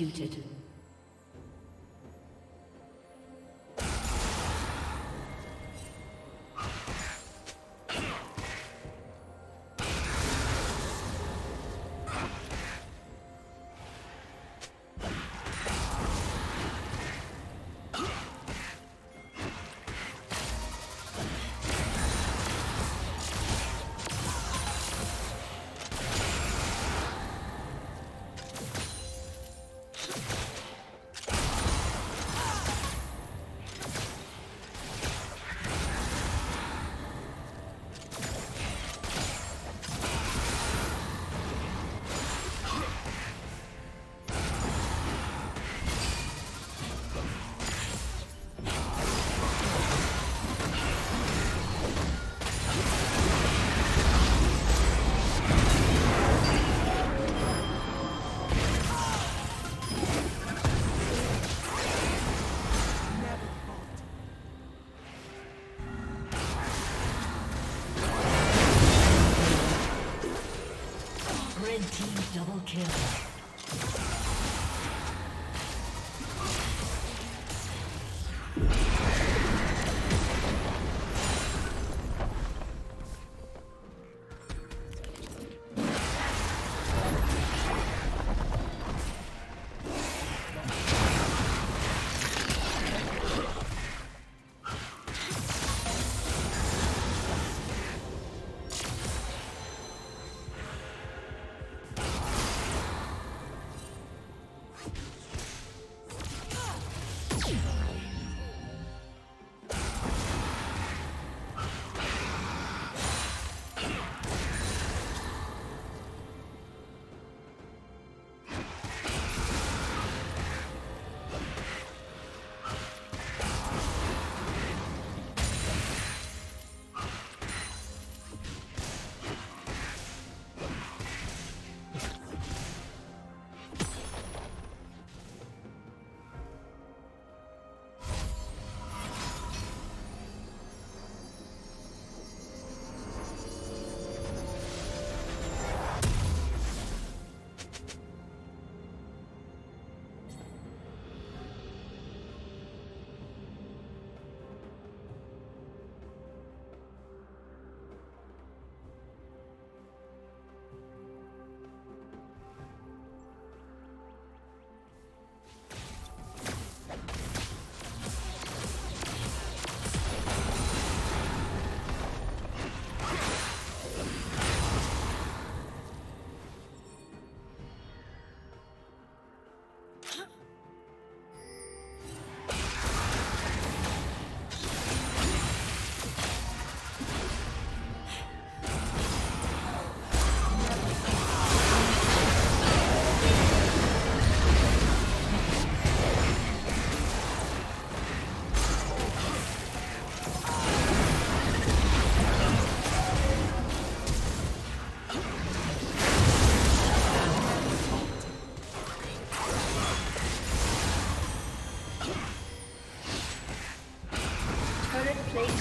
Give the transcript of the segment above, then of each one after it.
Executed.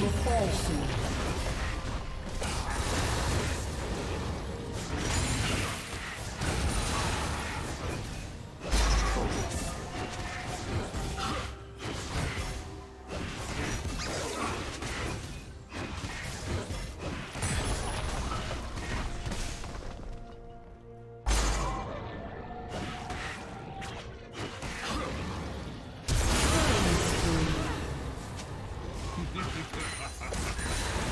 Will fall soon. Kill.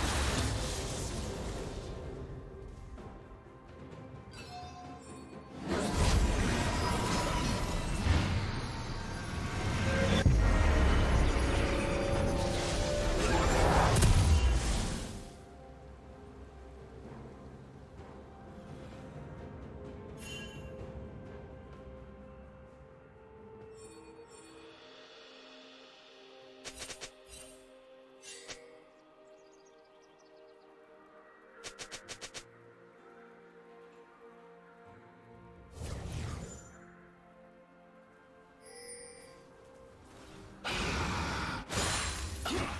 Yeah.